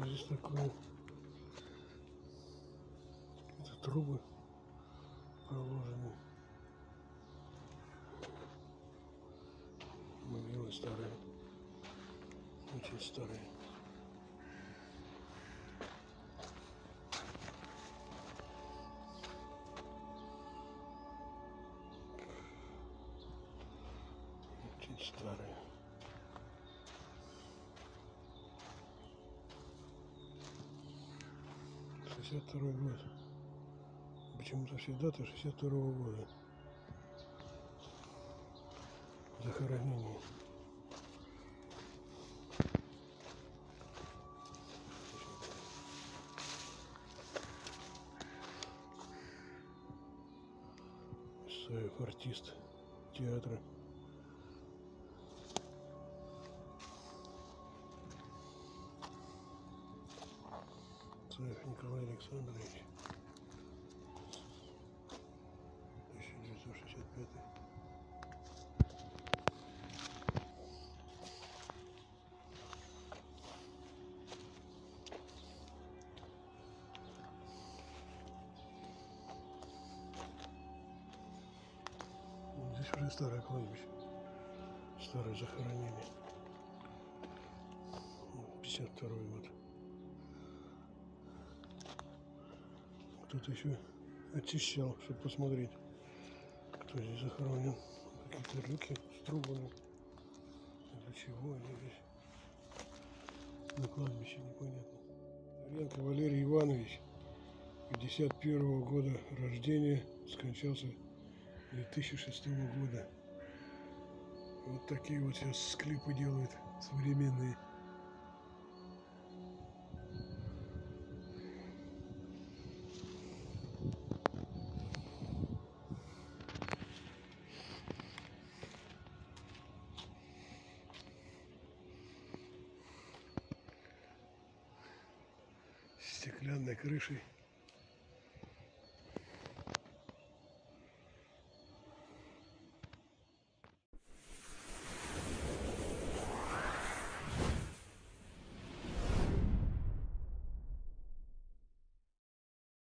Что здесь такое? Это трубы проложены. Могилы старые. Очень старые. Очень старые. Шестьдесят второй год. Почему-то все даты 62 -го года. Захоронение. Исаев артист театра. Исаев Николай Александрович. 1965. Вот Здесь уже старое кладбище. Старое захоронение. 52 год. Кто-то еще очищал, чтобы посмотреть, кто здесь захоронен. Какие-то люки с трубами. Для чего они здесь? На кладбище непонятно. Таренко Валерий Иванович, 51 года рождения, скончался 2006 года. Вот такие вот сейчас клипы делают современные. Стеклянной крышей